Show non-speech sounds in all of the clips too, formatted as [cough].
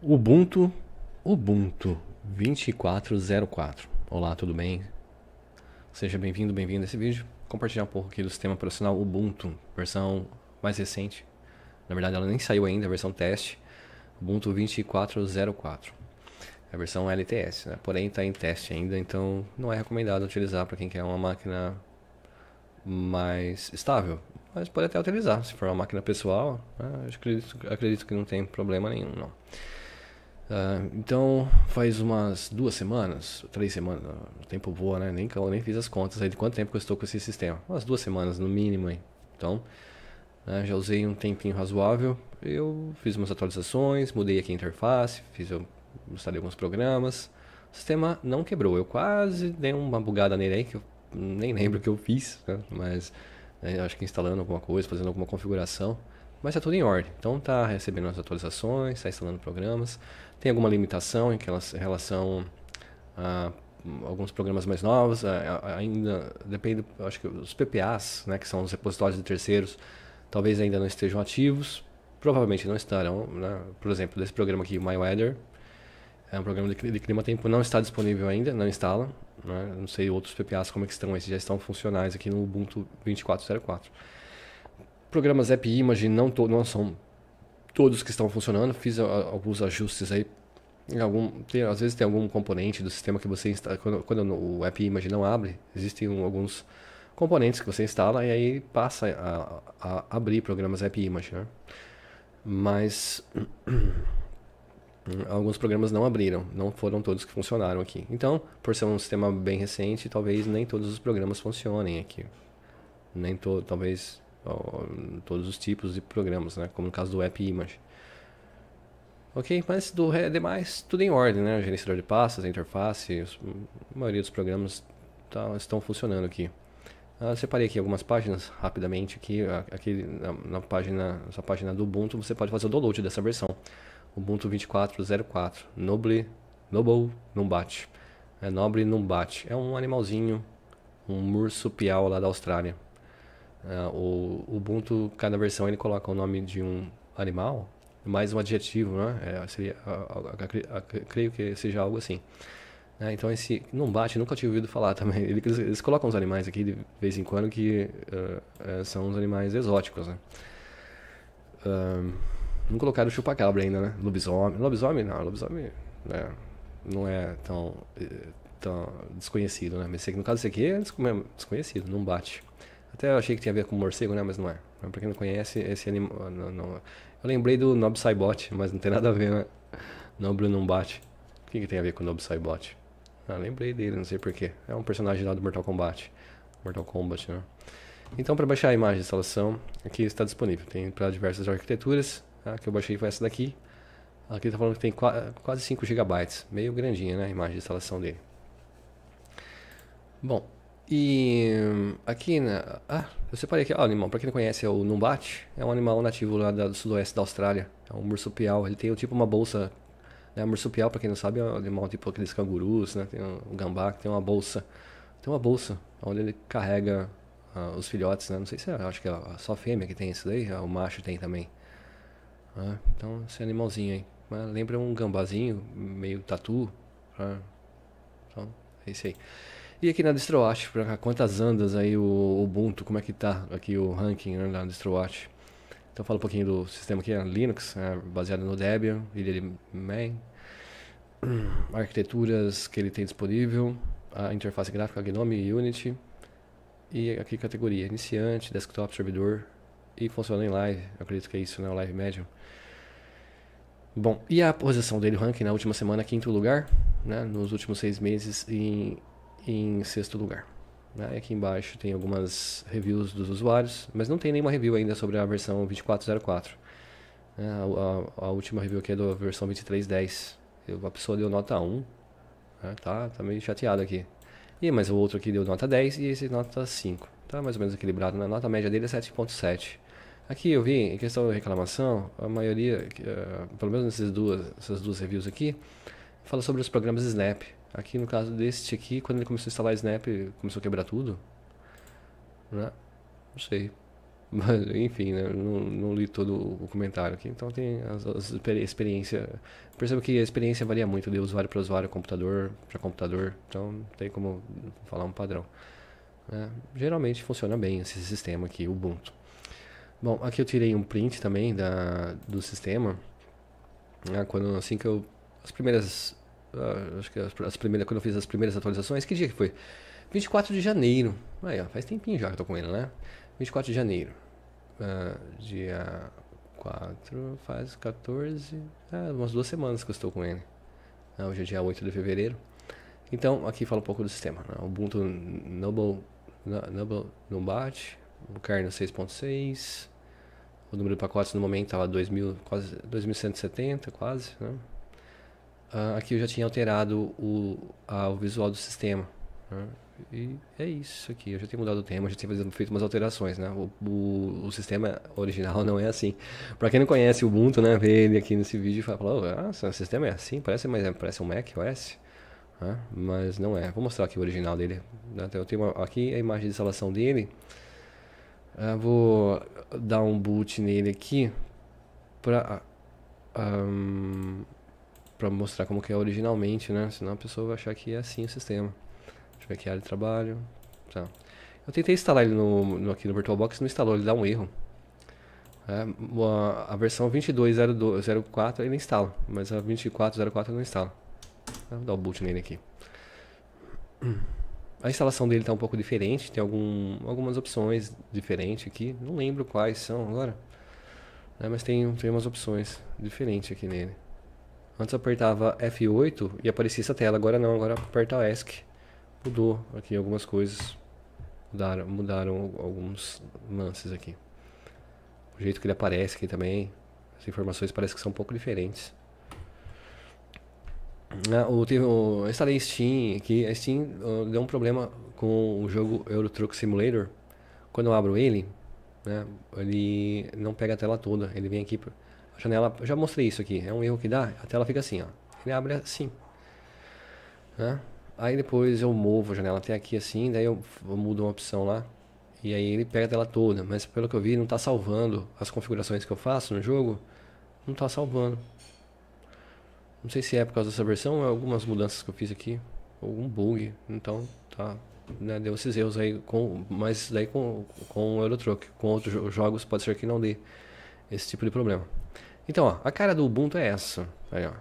Ubuntu, Ubuntu 2404. Olá, tudo bem? Seja bem-vindo, bem-vindo a esse vídeo. Compartilhar um pouco aqui do sistema operacional Ubuntu, versão mais recente. Na verdade, ela nem saiu ainda, a versão teste. Ubuntu 2404. É a versão LTS, né? porém está em teste ainda, então não é recomendado utilizar para quem quer uma máquina mais estável. Mas pode até utilizar, se for uma máquina pessoal, né? acredito, acredito que não tem problema nenhum, não. Uh, então, faz umas duas semanas, três semanas, o tempo voa, né? Nem, nem fiz as contas aí de quanto tempo eu estou com esse sistema. Umas duas semanas, no mínimo. Aí. Então, uh, já usei um tempinho razoável. Eu fiz umas atualizações, mudei aqui a interface, fiz, eu instalei alguns programas. O sistema não quebrou. Eu quase dei uma bugada nele aí, que eu nem lembro o que eu fiz, né? Mas né, acho que instalando alguma coisa, fazendo alguma configuração. Mas está tudo em ordem. Então está recebendo as atualizações, está instalando programas. Tem alguma limitação em relação a alguns programas mais novos. Ainda depende, acho que os PPAs, né, que são os repositórios de terceiros, talvez ainda não estejam ativos. Provavelmente não estarão. Né? Por exemplo, desse programa aqui, MyWeather, é um programa de clima tempo não está disponível ainda, não instala. Né? Não sei outros PPAs como é que estão, esses já estão funcionais aqui no Ubuntu 2404. Programas App Image não, não são todos que estão funcionando. Fiz alguns ajustes aí. Algum, tem, às vezes tem algum componente do sistema que você instala. Quando, quando o App Image não abre, existem alguns componentes que você instala e aí passa a, a abrir programas App Image. Né? Mas [clears throat] alguns programas não abriram, não foram todos que funcionaram aqui. Então, por ser um sistema bem recente, talvez nem todos os programas funcionem aqui. Nem to, talvez todos os tipos de programas, né? Como no caso do App Image. Ok, mas do demais tudo em ordem, né? O gerenciador de pastas, a interface, a maioria dos programas tá, estão funcionando aqui. Ah, separei aqui algumas páginas rapidamente aqui, aqui na, na página, essa página do Ubuntu, você pode fazer o download dessa versão. Ubuntu 24.04, Noble, Noble não bate. É nobre não bate. É um animalzinho, um marsupial lá da Austrália. Uh, o Ubuntu, cada versão ele coloca o nome de um animal, mais um adjetivo, né? É, seria, creio que seja algo assim. É, então esse não bate, nunca tinha ouvido falar também. [laughs] Eles, eles colocam uns animais aqui de vez em quando que uh, uh, são uns animais exóticos, né? não colocaram chupacabra ainda, né? Lobisomem. Lobisomem não, lobisomem né? não é tão, tão desconhecido, né? Mas no caso desse aqui é desconhecido, não bate. Até eu achei que tinha a ver com morcego, né? Mas não é. Pra quem não conhece, esse animal. Não, não. Eu lembrei do Nob Saibot, mas não tem nada a ver, né? Nobre não bate. O que, que tem a ver com o Nob Saibot? Ah, lembrei dele, não sei porquê. É um personagem lá do Mortal Kombat. Mortal Kombat, né? Então, para baixar a imagem de instalação, aqui está disponível. Tem para diversas arquiteturas. A que eu baixei foi essa daqui. Aqui está falando que tem quase 5 GB. Meio grandinha, né? A imagem de instalação dele. Bom, e aqui, né? Ah, eu separei aqui, o animal, pra quem não conhece, é o Numbat, é um animal nativo lá do sudoeste da Austrália. É um marsupial, ele tem tipo uma bolsa, né? Marsupial, pra quem não sabe, é um animal tipo aqueles cangurus, né? Tem um, gambá que tem uma bolsa, tem uma bolsa onde ele carrega uh, os filhotes, né? Não sei se é, acho que é só fêmea que tem isso daí, o macho tem também. Ah, então, esse animalzinho aí. Mas lembra um gambazinho, meio tatu. Ah, então, é isso aí. E aqui na DistroWatch, quantas andas aí o Ubuntu, como é que tá aqui o ranking né, na DistroWatch. Então fala um pouquinho do sistema aqui, Linux, é baseado no Debian, ele Man, [clears throat] arquiteturas que ele tem disponível, a interface gráfica Gnome Unity, e aqui categoria iniciante, desktop, servidor, e funciona em live, eu acredito que é isso, né, o live medium. Bom, e a posição dele, o ranking na última semana, quinto lugar, né, nos últimos seis meses, em em sexto lugar. Né? Aqui embaixo tem algumas reviews dos usuários, mas não tem nenhuma review ainda sobre a versão 2404. Né? A, a, a, última review aqui é da versão 2310. Eu, a pessoa deu nota 1, né? tá, tá meio chateado aqui. E mas o outro aqui deu nota 10 e esse nota 5. Tá mais ou menos equilibrado, né? a nota média dele é 7.7. Aqui eu vi, em questão de reclamação, a maioria, uh, pelo menos nessas duas, essas duas reviews aqui, fala sobre os programas Snap. Aqui no caso deste aqui, quando ele começou a instalar Snap, começou a quebrar tudo. Né? Não sei. Mas, [laughs] enfim, né? não, não, li todo o comentário aqui, então tem as, as experiência. Percebo que a experiência varia muito de usuário para usuário, computador para computador, então não tem como falar um padrão. É, geralmente funciona bem esse sistema aqui, Ubuntu. Bom, aqui eu tirei um print também da, do sistema. Né, quando, assim que eu. As primeiras. Uh, acho que as, as, primeiras, quando eu fiz as primeiras atualizações, que dia que foi? 24 de janeiro. Aí, ó, faz tempinho já que eu tô com ele, né? 24 de janeiro. Uh, dia 4, faz 14. É, umas duas semanas que eu estou com ele. Hoje é dia 8 de fevereiro. Então, aqui fala um pouco do sistema. Né? Ubuntu Noble, Noble Numbat, o kernel 6.6. O número de pacotes no momento estava 2000, quase 2170, quase. Né? Aqui eu já tinha alterado o, o visual do sistema. Né? E é isso aqui. Eu já tenho mudado o tema, já tenho feito umas alterações, né? O, o, o sistema original [laughs] não é assim. Para quem não conhece o Ubuntu, né? Vê ele aqui nesse vídeo e fala, oh, o sistema é assim, parece, mas parece um Mac OS. Né? Mas não é. Vou mostrar aqui o original dele. Né? Eu tenho uma, aqui a imagem de instalação dele. Eu vou dar um boot nele aqui para um, para mostrar como que é originalmente, né? Senão a pessoa vai achar que é assim o sistema. Deixa eu ver aqui área de trabalho. Tá. Eu tentei instalar ele no, no, aqui no VirtualBox, não instalou, ele dá um erro. É, a, a, versão 22.04 ele instala, mas a 24.04 não instala. Vou dar o boot nele aqui. [clears throat] A instalação dele está um pouco diferente, tem algum, algumas opções diferentes aqui. Não lembro quais são agora. É, mas tem, tem umas opções diferentes aqui nele. Antes eu apertava F8 e aparecia essa tela, agora não, agora aperta ESC mudou aqui algumas coisas. Mudaram, mudaram alguns lances aqui. O jeito que ele aparece aqui também. As informações parecem que são um pouco diferentes. Ah, o, teve, eu instalei Steam aqui. A Steam deu um problema com o jogo Euro Truck Simulator. Quando eu abro ele, né, ele não pega a tela toda. Ele vem aqui. A janela. Já mostrei isso aqui. É um erro que dá. A tela fica assim, ó. Ele abre assim. Né? Aí depois eu movo a janela até aqui assim, daí eu, eu mudo uma opção lá. E aí ele pega a tela toda, mas pelo que eu vi não está salvando as configurações que eu faço no jogo, não está salvando. Não sei se é por causa dessa versão ou é algumas mudanças que eu fiz aqui, algum bug, então tá, né, deu esses erros aí, com, mas daí com, com o Eurotruck, com outros jogos pode ser que não dê esse tipo de problema. Então ó, a cara do Ubuntu é essa, aí ó,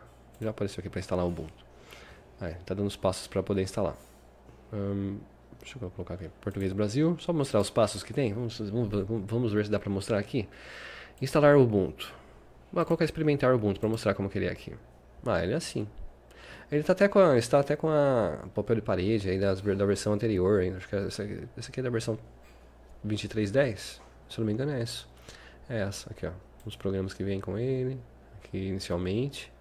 já apareceu aqui para instalar o Ubuntu. É, tá dando os passos para poder instalar. Hum, deixa eu colocar aqui. Português Brasil. Só mostrar os passos que tem. Vamos, vamos, vamos ver se dá para mostrar aqui. Instalar o Ubuntu. Vou colocar experimentar o Ubuntu para mostrar como que ele é aqui. Ah, ele é assim. Ele tá até com a, está até com a papel de parede aí das, da versão anterior. Ainda. Acho que essa, essa aqui é da versão 2310. Se eu não me engano é essa. É essa aqui, ó. Os programas que vêm com ele. Aqui inicialmente.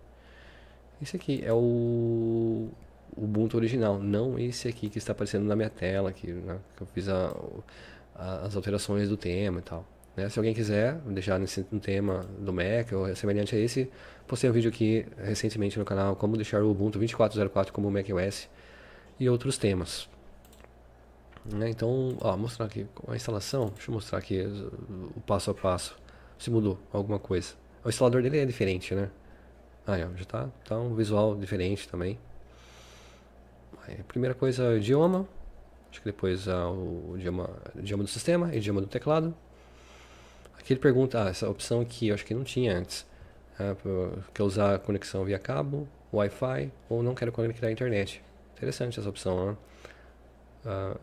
Esse aqui é o Ubuntu original, não esse aqui que está aparecendo na minha tela, que, né, que eu fiz a, a, as alterações do tema e tal. Né? Se alguém quiser deixar nesse um tema do Mac ou semelhante a esse, postei um vídeo aqui recentemente no canal como deixar o Ubuntu 24.04 como macOS e outros temas. Né? Então, ó, mostrar aqui a instalação, deixa eu mostrar aqui o passo a passo, se mudou alguma coisa. O instalador dele é diferente, né? Ó, já tá, tá um visual diferente também. Aí, primeira coisa, o idioma. Acho que depois uh, o idioma, idioma do sistema, idioma do teclado. Aqui ele pergunta, ah, essa opção aqui eu acho que não tinha antes. Uh, quer usar conexão via cabo, Wi-Fi ou não quero conectar à internet. Interessante essa opção, né? Uh,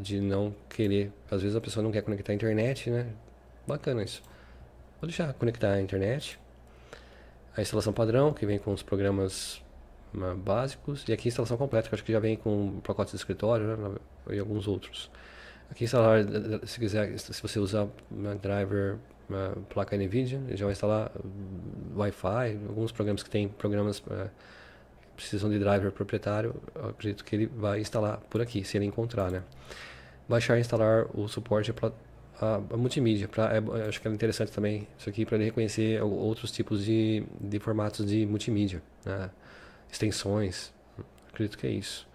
de não querer. Às vezes a pessoa não quer conectar à internet, né? Bacana isso. Vou deixar conectar à internet a instalação padrão, que vem com os programas uh, básicos, e aqui a instalação completa, que acho que já vem com pacotes de escritório né, e alguns outros. Aqui instalar, se quiser, se você usar uh, driver, uh, placa NVIDIA, ele já vai instalar Wi-Fi, alguns programas que tem programas que precisam de driver proprietário, acredito que ele vai instalar por aqui, se ele encontrar, né? Baixar e instalar o suporte a, a multimídia. Pra, é, acho que é interessante também isso aqui para ele reconhecer outros tipos de, de formatos de multimídia, né? extensões. Acredito que é isso.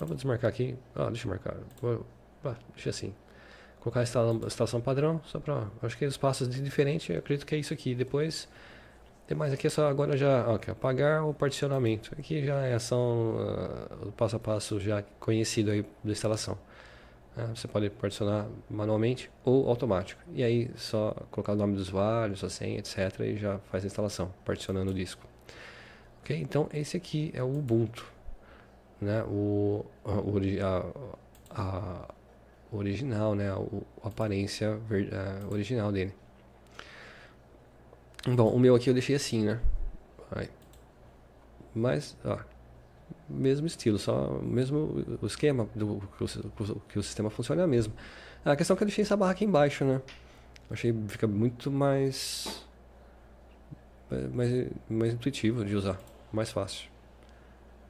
Ah, vou desmarcar aqui. Ah, deixa eu marcar. Vou, ah, deixa assim. colocar a instalação padrão, só para. Acho que os passos de diferente, eu acredito que é isso aqui. Depois, tem mais aqui é só agora já, ó, apagar o particionamento. Aqui já é ação, uh, passo a passo já conhecido aí da instalação. Uh, você pode particionar manualmente ou automático. E aí só colocar o nome do usuário, sua senha, etc. e já faz a instalação, particionando o disco. Ok? Então esse aqui é o Ubuntu, né? O, a, a, original, né? A aparência ver, a original dele. Bom, o meu aqui eu deixei assim, né? Mas, ó, mesmo estilo, só mesmo o esquema do que o, que o sistema funciona é o mesmo. A questão é que eu deixei essa barra aqui embaixo, né? achei fica muito mais, mais mais intuitivo de usar, mais fácil.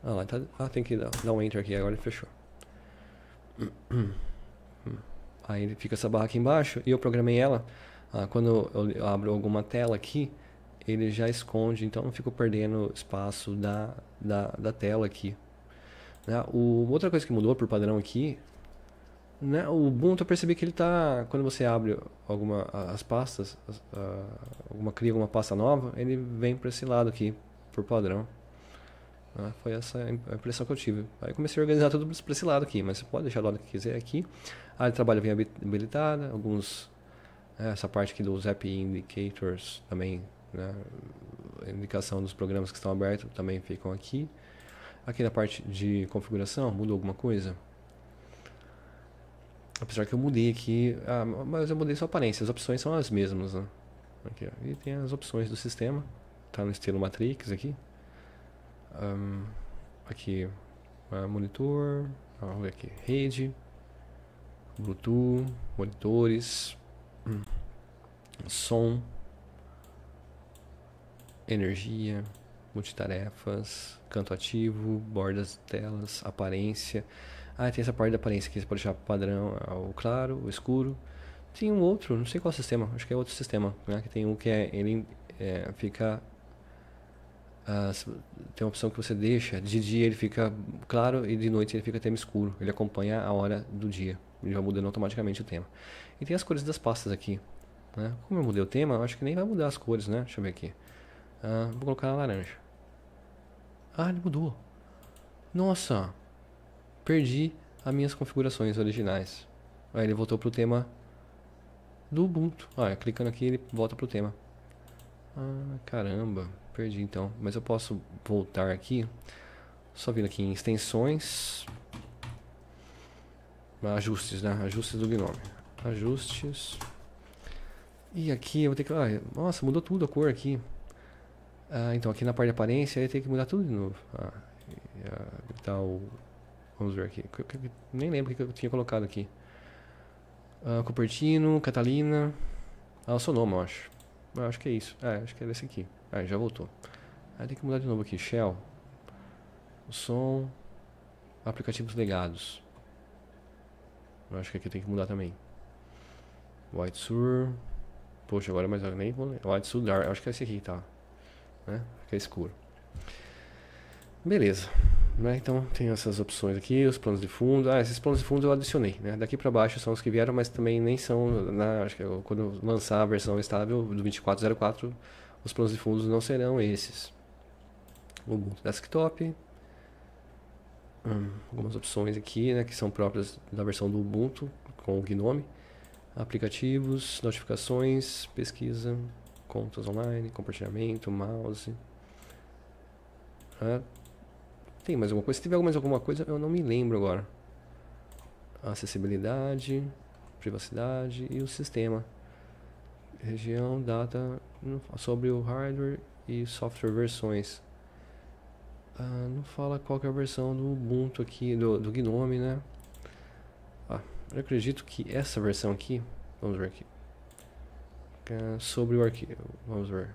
Ah lá, tá, ah, tem que dar, dar um enter aqui, agora ele fechou. Aí fica essa barra aqui embaixo e eu programei ela ah, quando eu abro alguma tela aqui, ele já esconde, então não fico perdendo espaço da, da, da tela aqui. Né? O, outra coisa que mudou por padrão aqui, né? o Ubuntu eu percebi que ele está, quando você abre alguma as pastas, uh, alguma cria alguma pasta nova, ele vem para esse lado aqui, por padrão. Né? Foi essa a impressão que eu tive. Aí comecei a organizar tudo para esse lado aqui, mas você pode deixar do lado que quiser aqui. A trabalho bem habilitada, alguns é, essa parte aqui dos App Indicators também, né? A indicação dos programas que estão abertos também ficam aqui. Aqui na parte de configuração, mudou alguma coisa? Apesar que eu mudei aqui, ah, mas eu mudei só aparência, as opções são as mesmas. Né? Aqui, ó. E tem as opções do sistema, tá no estilo Matrix aqui. Um, aqui, uh, monitor, vamos ver aqui, rede, Bluetooth, monitores, som, energia, multitarefas, canto ativo, bordas telas, aparência. Ah, tem essa parte da aparência aqui, você pode deixar padrão, ah, o claro, o escuro. Tem um outro, não sei qual sistema, acho que é outro sistema, né? Que tem um que é, ele é, fica Uh, tem uma opção que você deixa, de dia ele fica claro e de noite ele fica tema escuro. Ele acompanha a hora do dia, ele vai mudando automaticamente o tema. E tem as cores das pastas aqui. Né? Como eu mudei o tema, acho que nem vai mudar as cores, né? Deixa eu ver aqui. Uh, vou colocar na laranja. Ah, ele mudou. Nossa! Perdi as minhas configurações originais. Aí ele voltou pro tema do Ubuntu. Ah, clicando aqui ele volta pro tema. Ah, caramba. Perdi então. Mas eu posso voltar aqui. Só vindo aqui em extensões. Ajustes, né? Ajustes do Gnome. Ajustes. E aqui eu vou ter que. Ah, nossa, mudou tudo a cor aqui. Ah, então aqui na parte de aparência eu tenho que mudar tudo de novo. Ah, tá o. Vamos ver aqui. Nem lembro o que eu tinha colocado aqui. Ah, Cupertino, Catalina. Ah, o Sonoma, eu acho. Eu acho que é isso. É, acho que é esse aqui. Ah, já voltou. Aí tem que mudar de novo aqui. Shell. O som. Aplicativos legados. Eu acho que aqui tem que mudar também. White Sur. Poxa, agora mais nem vou White Sur Dark. Acho que é esse aqui, tá? Né? É escuro. Beleza. Né? Então tem essas opções aqui, os planos de fundo. Ah, esses planos de fundo eu adicionei. Né? Daqui para baixo são os que vieram, mas também nem são. Na, acho que eu, quando lançar a versão estável do 2404, os planos de fundos não serão esses. Ubuntu Desktop. Hum, algumas opções aqui, né, que são próprias da versão do Ubuntu com o Gnome. Aplicativos, notificações, pesquisa, contas online, compartilhamento, mouse. Ah, tem mais alguma coisa? Se tiver mais alguma coisa, eu não me lembro agora. Acessibilidade, privacidade e o sistema região, data sobre o hardware e software versões. Ah, não fala qual é a versão do Ubuntu aqui, do, do Gnome, né? Ah, eu acredito que essa versão aqui, vamos ver aqui, sobre o arquivo, vamos ver.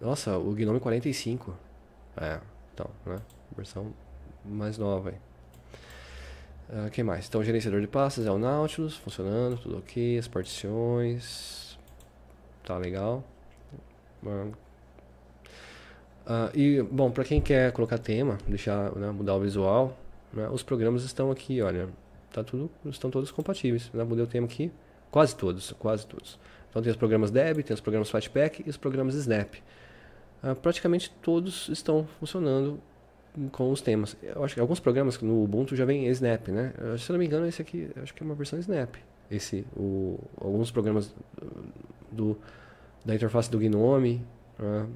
Nossa, o Gnome 45. É, então, né? Versão mais nova aí. Uh, que mais? Então, o gerenciador de pastas é o Nautilus, funcionando, tudo ok. As partições, Tá legal. Uh, e, bom, para quem quer colocar tema, deixar, né, mudar o visual, né, os programas estão aqui, olha. tá tudo, estão todos compatíveis. Né? Mudei o tema aqui, quase todos, quase todos. Então tem os programas Deb, tem os programas Flatpak e os programas Snap. Uh, praticamente todos estão funcionando com os temas. Eu acho que alguns programas no Ubuntu já vem Snap, né? Se eu não me engano, esse aqui acho que é uma versão Snap. Esse, o, alguns programas do, da interface do Gnome uh,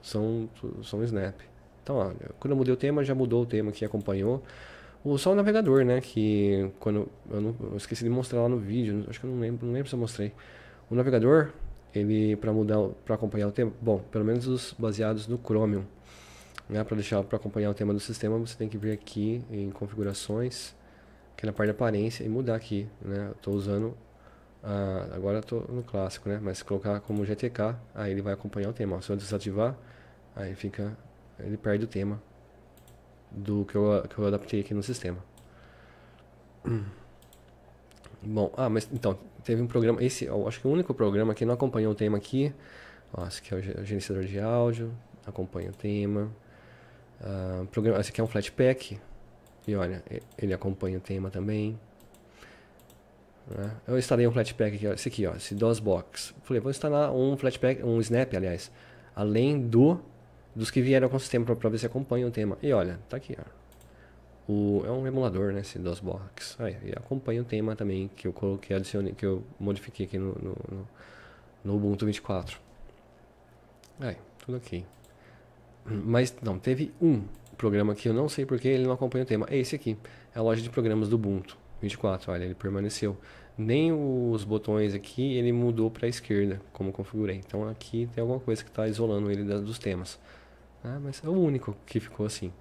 são, são Snap. Então, ó, quando eu mudei o tema, já mudou o tema que acompanhou. O, só o navegador, né? Que quando eu, não, eu esqueci de mostrar lá no vídeo, acho que eu não lembro, não lembro se eu mostrei. O navegador, ele para mudar, para acompanhar o tema, bom, pelo menos os baseados no Chromium. Né, para deixar para acompanhar o tema do sistema, você tem que vir aqui em configurações, aqui na parte de aparência e mudar aqui, né? Estou usando agora estou no clássico, né? Mas se colocar como GTK, aí ele vai acompanhar o tema. Se eu desativar, aí fica ele perde o tema do que eu, que eu adaptei aqui no sistema. [clears throat] Bom, ah, mas então, teve um programa, esse, eu acho que o único programa que não acompanhou o tema aqui, ó, esse aqui é o gerenciador de áudio, acompanha o tema. Uh, programa, esse aqui é um Flatpak, e olha, ele acompanha o tema também. Né? Eu instalei um Flatpak aqui, esse aqui, ó, esse DOSBox. Falei, vou instalar um Flatpak, um Snap, aliás, além do dos que vieram com o sistema para ver se acompanha o tema. E olha, tá aqui, ó. O, é um emulador, né, esse DOSBox. Aí, e acompanha o tema também que eu coloquei, adicionei, que eu modifiquei aqui no, no, no, no Ubuntu 24. Aí, tudo ok. Mas não, teve um programa que eu não sei porque ele não acompanha o tema. É esse aqui. É a loja de programas do Ubuntu 24. Olha, ele permaneceu. Nem os botões aqui ele mudou para a esquerda, como configurei. Então aqui tem alguma coisa que está isolando ele dos temas. Ah, mas é o único que ficou assim.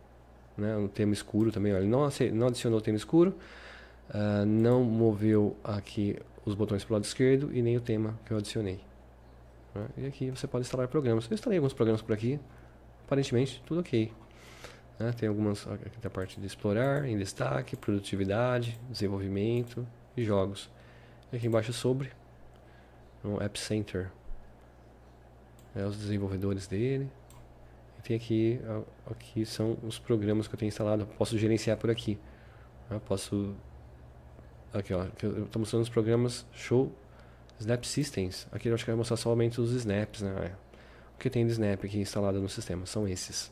Né? O tema escuro também, olha, não, não adicionou o tema escuro, uh, não moveu aqui os botões para o lado esquerdo e nem o tema que eu adicionei. Né? E aqui você pode instalar programas. Eu instalei alguns programas por aqui, aparentemente tudo ok. Né? Tem algumas aqui da parte de explorar, em destaque, produtividade, desenvolvimento e jogos. E aqui embaixo sobre no App Center. É, os desenvolvedores dele tem aqui, aqui são os programas que eu tenho instalado. Posso gerenciar por aqui. Eu posso. Aqui, ó. Eu estou mostrando os programas Show Snap Systems. Aqui eu acho que vai mostrar somente os snaps, né? O que tem de snap aqui instalado no sistema são esses.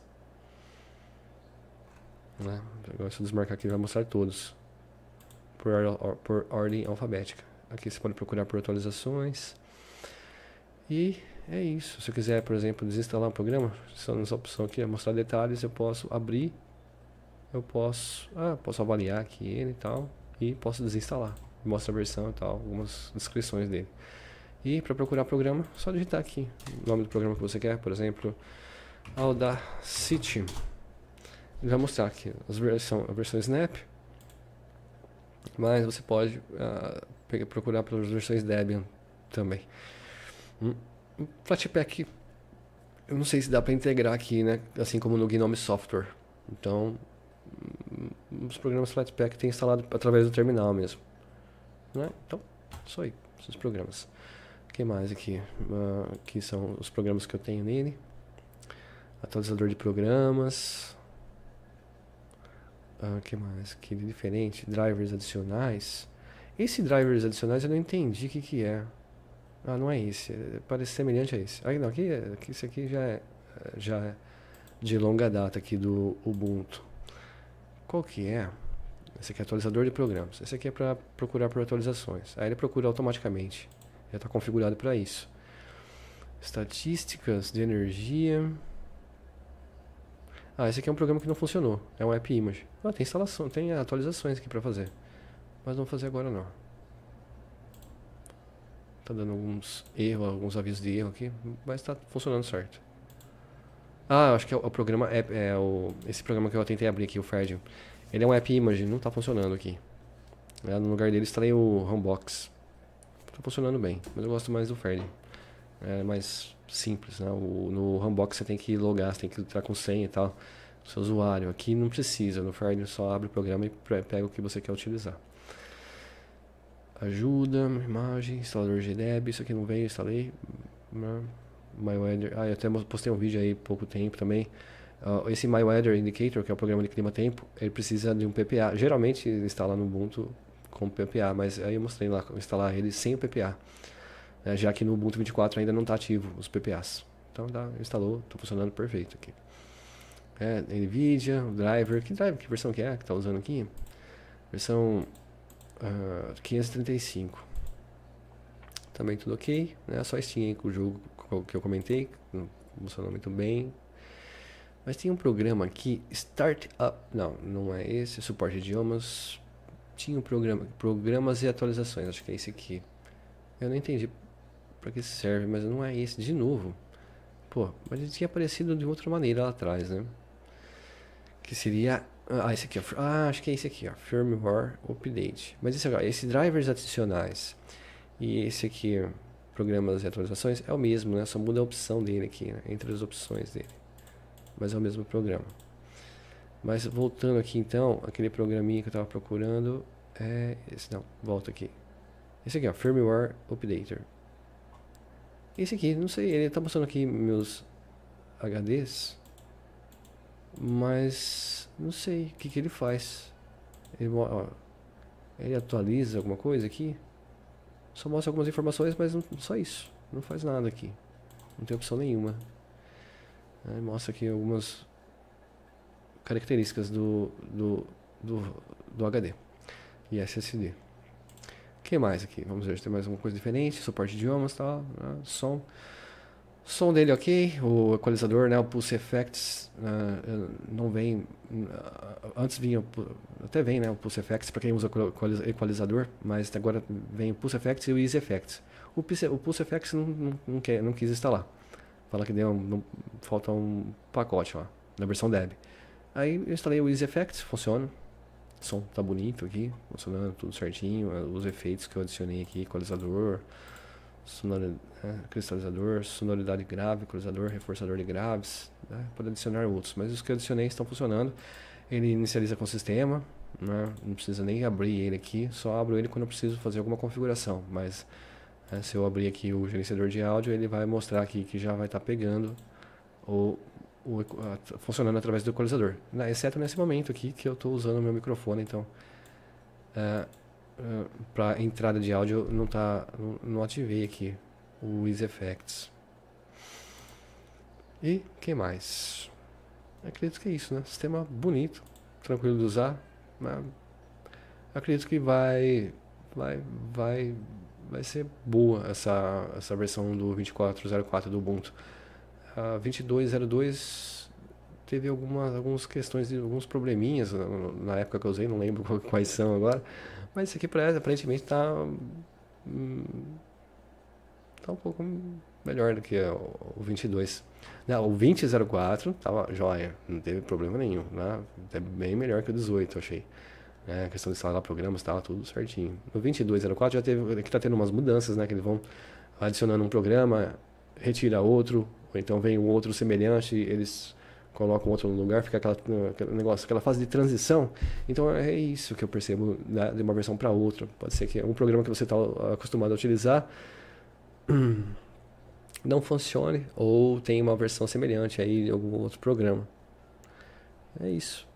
Né? Agora, se eu desmarcar aqui, vai mostrar todos por, or, por ordem alfabética. Aqui você pode procurar por atualizações. E é isso. Se eu quiser, por exemplo, desinstalar um programa, só nessa opção aqui, mostrar detalhes, eu posso abrir, eu posso, ah, posso avaliar aqui ele e tal, e posso desinstalar. Mostra a versão e tal, algumas descrições dele. E para procurar programa, só digitar aqui o nome do programa que você quer, por exemplo, Audacity. Ele vai mostrar aqui as versão, a versão Snap, mas você pode uh, procurar pelas versões Debian também. Hum. Flatpak, eu não sei se dá para integrar aqui, né? Assim como no Gnome Software. Então, hum, os programas Flatpak tem instalado através do terminal mesmo. Né? Então, só aí, esses programas. O que mais aqui? Uh, aqui são os programas que eu tenho nele. Atualizador de programas. O uh, que mais? Que diferente. Drivers adicionais. Esse drivers adicionais eu não entendi o que, que é. Ah, não é esse. É, parece semelhante a esse. Aqui, não, aqui, aqui, esse aqui já é, já é de longa data aqui do Ubuntu. Qual que é? Esse aqui é atualizador de programas. Esse aqui é para procurar por atualizações. Aí ele procura automaticamente. Já está configurado para isso. Estatísticas de energia. Ah, esse aqui é um programa que não funcionou. É um app image. Ah, tem instalação, tem atualizações aqui para fazer. Mas não vou fazer agora não. Tá dando alguns erros, alguns avisos de erro aqui, mas tá funcionando certo. Ah, acho que é o, o programa é, é, o esse programa que eu tentei abrir aqui, o Fred. Ele é um app image, não tá funcionando aqui. É, no lugar dele instalei o Homebox. Tá funcionando bem, mas eu gosto mais do Fred. É mais simples, né? O, no Homebox você tem que logar, você tem que entrar com senha e tal. Seu usuário. Aqui não precisa, no Fred só abre o programa e pega o que você quer utilizar. Ajuda, imagem, instalador GDEB, isso aqui não veio, instalei. Né? MyWeather, ah, eu até postei um vídeo aí pouco tempo também. Uh, esse MyWeather Indicator, que é o programa de clima-tempo, ele precisa de um PPA. Geralmente instala no Ubuntu com PPA, mas aí eu mostrei lá instalar ele sem o PPA, né, já que no Ubuntu 24 ainda não está ativo os PPAs. Então tá, instalou, está funcionando perfeito aqui. É, NVIDIA, driver, que driver, que versão que é que está usando aqui? Versão uh, ah, 535. Também tudo ok, né? Só Steam o jogo que eu comentei, funcionou muito bem. Mas tem um programa aqui, Startup, não, não é esse, suporte de idiomas. Tinha um programa, programas e atualizações, acho que é esse aqui. Eu não entendi para que serve, mas não é esse de novo. Pô, mas ele tinha aparecido de outra maneira lá atrás, né? Que seria ah, esse aqui, ó. Ah, acho que é esse aqui, ó. Firmware Update. Mas esse agora, esse drivers adicionais e esse aqui, programas e atualizações, é o mesmo, né? Só muda a opção dele aqui, né? entre as opções dele. Mas é o mesmo programa. Mas voltando aqui então, aquele programinha que eu estava procurando é esse, não, volta aqui. Esse aqui, ó, Firmware Updater. Esse aqui, não sei, ele está mostrando aqui meus HDs, mas não sei o que, que ele faz. Ele, ó, ele atualiza alguma coisa aqui? Só mostra algumas informações, mas não, só isso. Não faz nada aqui. Não tem opção nenhuma. Aí mostra aqui algumas características do, do, do, do HD e SSD. O que mais aqui? Vamos ver se tem mais alguma coisa diferente. Suporte de idiomas, tá? Né? Som. Som dele ok, o equalizador, né, o Pulse Effects uh, não vem, uh, antes vinha, até vem né, o Pulse Effects para quem usa equalizador, mas agora vem o Pulse Effects e o Easy Effects. O Pulse, o Pulse Effects não, não, não, quer, não quis instalar, fala que deu, não, falta um pacote lá, na versão Deb. Aí eu instalei o Easy Effects, funciona, o som tá bonito aqui, funcionando tudo certinho, os efeitos que eu adicionei aqui, equalizador, sonoridade, né, cristalizador, sonoridade grave, equalizador, reforçador de graves, né, pode adicionar outros, mas os que eu adicionei estão funcionando. Ele inicializa com o sistema, né, não precisa nem abrir ele aqui, só abro ele quando eu preciso fazer alguma configuração, mas né, se eu abrir aqui o gerenciador de áudio, ele vai mostrar aqui que já vai estar tá pegando o, funcionando através do equalizador, né, exceto nesse momento aqui que eu estou usando o meu microfone, então... Uh, uh, para entrada de áudio não tá não, não ativei aqui o Easy Effects. E que mais? Acredito que é isso, né? Sistema bonito, tranquilo de usar. Né? Acredito que vai vai vai vai ser boa essa essa versão do 2404 do Ubuntu. A 2202 teve algumas algumas questões, alguns probleminhas na época que eu usei, não lembro [laughs] quais são agora mas esse aqui aparentemente está hum, tá um pouco melhor do que o, 22. Não, o 2004 tava jóia, não teve problema nenhum. Né? É bem melhor que o 18, eu achei. É, a questão de instalar programas estava tudo certinho. No 2204 já teve, aqui está tendo umas mudanças, né? Que eles vão adicionando um programa, retira outro, ou então vem um outro semelhante, eles coloca um outro no lugar, fica aquela, aquele negócio, aquela fase de transição. Então é isso que eu percebo né, de uma versão para outra. Pode ser que um programa que você está acostumado a utilizar [clears throat] não funcione ou tem uma versão semelhante aí de algum outro programa. É isso.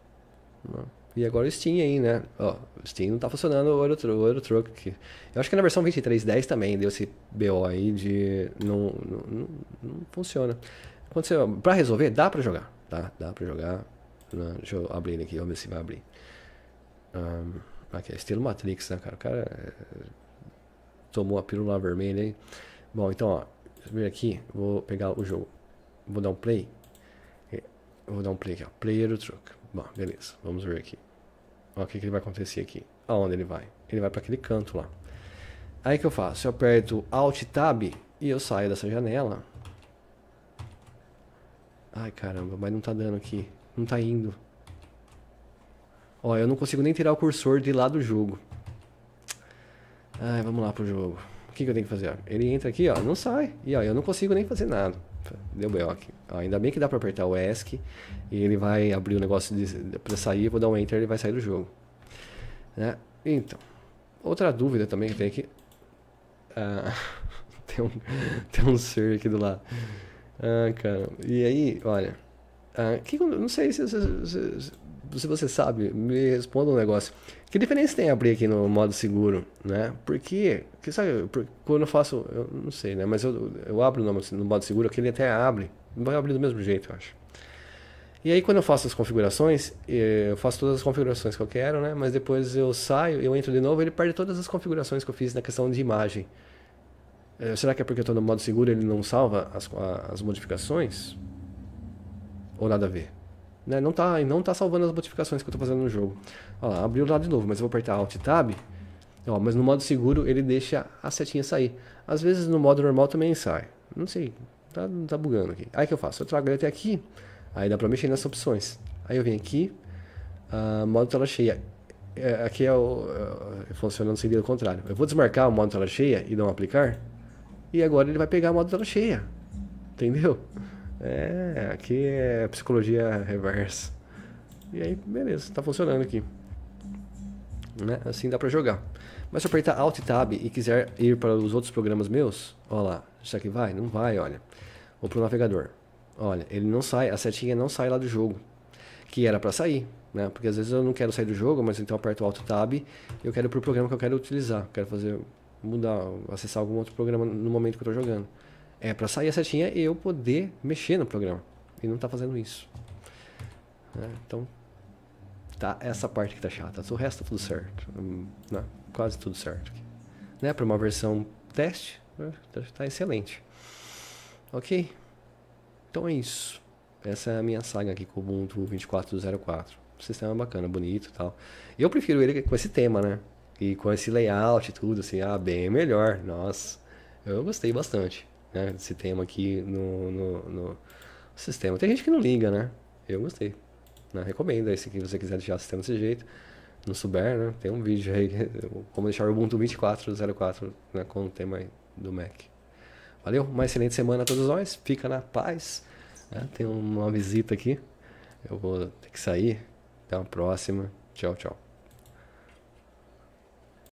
E agora o Steam aí, né? Ó, o Steam não tá funcionando o Eurotruck, o Eurotruck aqui. Eu acho que na versão 23.10 também deu esse BO aí de não, não, não, não funciona. Você, pra resolver, dá pra jogar tá? Dá pra jogar. Deixa eu abrir ele aqui, vamos ver se vai abrir. Um, aqui é estilo Matrix, né, cara? O cara é, tomou a pílula vermelha aí. Bom, então, ó, ver aqui, vou pegar o jogo. Vou dar um play. vou dar um play aqui, ó. Player do truck. Bom, beleza. Vamos ver aqui. Ó, o que, que vai acontecer aqui. Aonde ele vai? Ele vai para aquele canto lá. Aí que eu faço? Eu aperto Alt Tab e eu saio dessa janela Ai, caramba, mas não tá dando aqui. Não tá indo. Ó, eu não consigo nem tirar o cursor de lá do jogo. Ai, vamos lá pro jogo. O que, que eu tenho que fazer? Ele entra aqui, ó, não sai. E ó, eu não consigo nem fazer nada. Deu B.O. aqui. Ó, ainda bem que dá pra apertar o ESC e ele vai abrir o negócio de, pra sair. Vou dar um Enter e ele vai sair do jogo. Né? Então, outra dúvida também que tem aqui. Ah, [laughs] tem, um, [laughs] tem um ser aqui do lado. Ah, cara. E aí, olha. Ah, que, não sei se, se, se, você sabe, me responda um negócio. Que diferença tem abrir aqui no modo seguro, né? Porque, que sabe, quando eu faço, eu não sei, né? Mas eu, eu abro no, no modo seguro, aqui ele até abre, vai abrir do mesmo jeito, eu acho. E aí quando eu faço as configurações, eh, eu faço todas as configurações que eu quero, né? Mas depois eu saio, eu entro de novo, ele perde todas as configurações que eu fiz na questão de imagem. Eh, será que é porque eu estou no modo seguro ele não salva as, as modificações? Ou nada a ver? Né? Não está não tá salvando as modificações que eu estou fazendo no jogo. Lá, abriu lá de novo, mas eu vou apertar Alt Tab. Ó, mas no modo seguro ele deixa a setinha sair. Às vezes no modo normal também sai. Não sei, tá, tá bugando aqui. Aí que eu faço? Eu trago ele até aqui. Aí dá para mexer nas opções. Aí eu venho aqui, uh, modo tela cheia. É, aqui é o é, funciona no sentido contrário. Eu vou desmarcar o modo tela cheia e um aplicar. E agora ele vai pegar o modo tela cheia. Entendeu? É, aqui é psicologia reversa. E aí, beleza, tá funcionando aqui. Né? Assim dá para jogar. Mas se eu apertar Alt Tab e quiser ir para os outros programas meus, olha lá, isso aqui vai? Não vai, olha. Vou para o navegador. Olha, ele não sai, a setinha não sai lá do jogo, que era para sair, né? Porque às vezes eu não quero sair do jogo, mas então aperto Alt Tab e eu quero ir pro programa que eu quero utilizar, quero fazer mudar, acessar algum outro programa no momento que eu estou jogando. É para sair a setinha e eu poder mexer no programa. E não está fazendo isso. Né? Então, tá essa parte que tá chata. O resto tá tudo certo. Hum, não, quase tudo certo. Né? Para uma versão teste, né? tá excelente. Ok? Então é isso. Essa é a minha saga aqui com o Ubuntu 24.04. Sistema bacana, bonito e tal. Eu prefiro ele com esse tema, né? E com esse layout e tudo, assim, ah, bem melhor. Nossa, eu gostei bastante, né? Desse tema aqui no, no, no sistema. Tem gente que não liga, né? Eu gostei. Né? Recomendo aí, se você quiser deixar o sistema desse jeito. Não souber, né? Tem um vídeo aí, [laughs] como deixar o Ubuntu 24.04 né? com o tema do Mac. Valeu, uma excelente semana a todos nós. Fica na paz. Né? Tem uma visita aqui. Eu vou ter que sair. Até a próxima. Tchau, tchau.